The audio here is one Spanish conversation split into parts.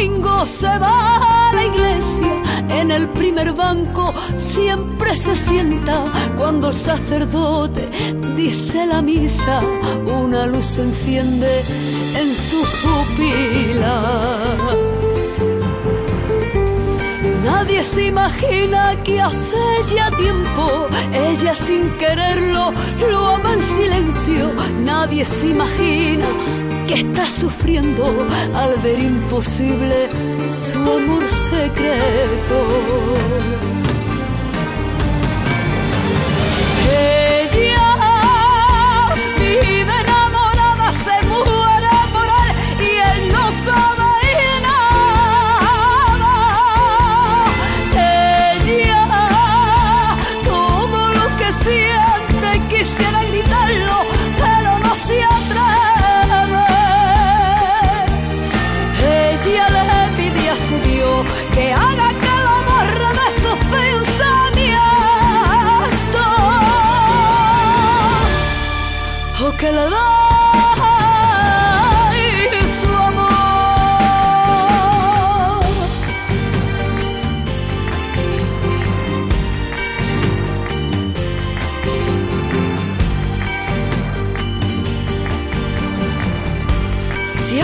domingo se va a la iglesia, en el primer banco siempre se sienta. Cuando el sacerdote dice la misa, una luz se enciende en su pupila. Nadie se imagina que hace ya tiempo ella sin quererlo lo ama en silencio. Nadie se imagina que está sufriendo al ver imposible su amor secreto. Que haga que lo borre de sus pensamientos. O que le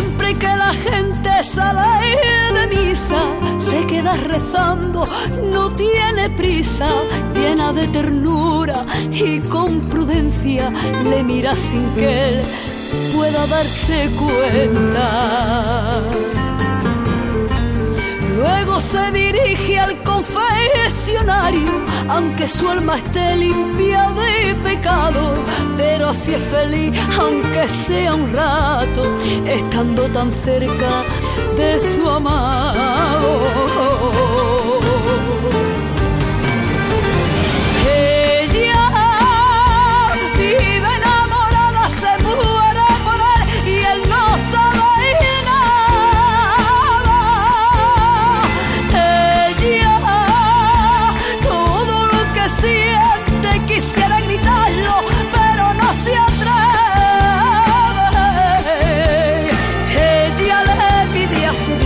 Siempre que la gente sale de misa, se queda rezando, no tiene prisa, llena de ternura y con prudencia le mira sin que él pueda darse cuenta. Luego se dirige al aunque su alma esté limpia de pecado, pero así es feliz, aunque sea un rato, estando tan cerca de su amado. Merci.